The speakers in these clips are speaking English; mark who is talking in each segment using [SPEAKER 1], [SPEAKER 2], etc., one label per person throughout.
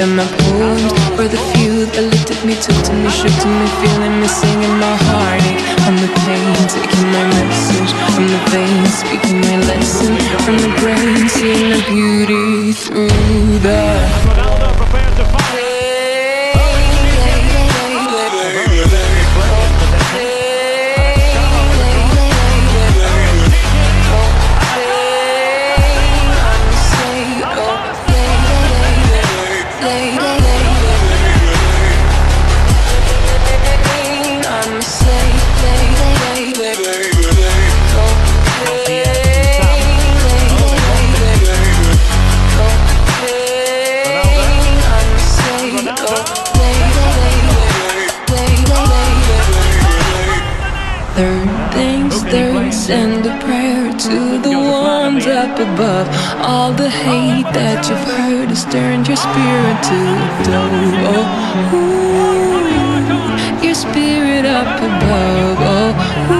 [SPEAKER 1] writing my poems for the few that looked at me, took to me, shook to me, feeling me, singing my heartache. From the pain, taking my message. From the veins, speaking my lesson send a prayer to the ones up above. All the hate that you've heard has turned your spirit to dove. Oh, ooh, your spirit up above. Oh,
[SPEAKER 2] For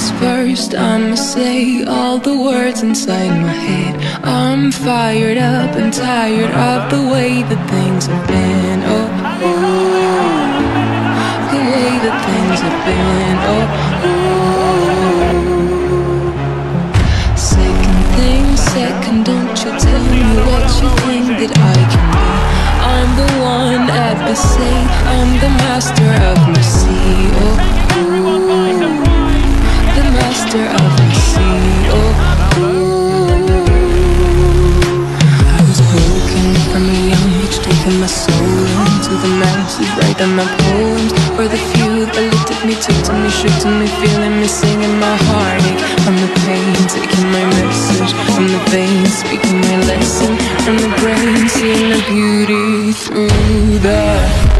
[SPEAKER 1] First I'ma say all the words inside my head. I'm fired up and tired of the way that things have been. Oh, ooh, the way that things have been. Oh, ooh. Second thing, second, don't you tell me what you think that I can be. I'm the one at the say, I'm the master of my sea. Oh, of the sea. Oh, ooh. I was broken from a young age, taking my soul into the masses, writing my poems for the few that looked at me, took to me, shook to me, feeling me, singing my heartache from the pain, taking my message from the veins, speaking my lesson from the brain, seeing the beauty through the.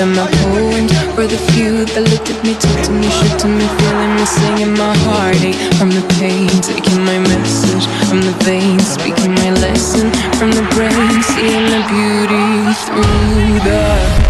[SPEAKER 1] writing my poems for the few that looked at me, talked to me, shook to me, feeling me, singing my heartache from the pain, taking my message. From the veins, speaking my lesson. From the brain, seeing the beauty through the.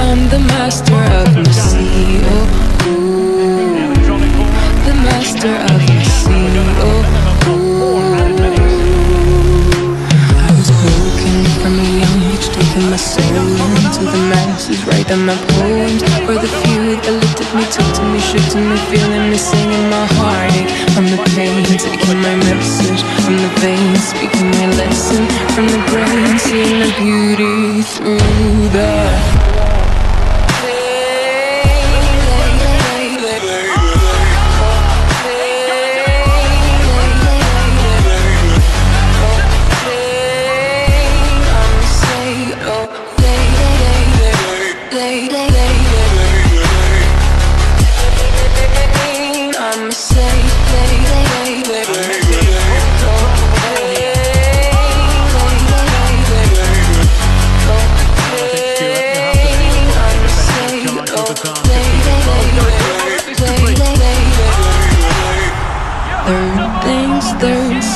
[SPEAKER 1] I'm the master of my sea. Oh, ooh. The master of the sea. Oh, ooh. I was broken from a young age, taking my soul into the masses, writing my poems for the few that looked at me, talked to me, shook to me, feeling me, singing my heartache from the pain, taking my message from the veins, speaking my lesson from the brain, seeing the beauty through the.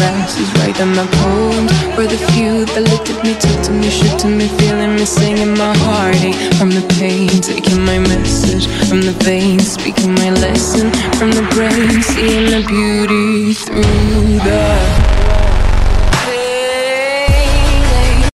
[SPEAKER 1] Masses, writing my poems for the few that looked at me, talked to me, shook me, feeling me, singing my heartache from the pain, taking my message. From the veins, speaking my lesson. From the brain, seeing the beauty through the.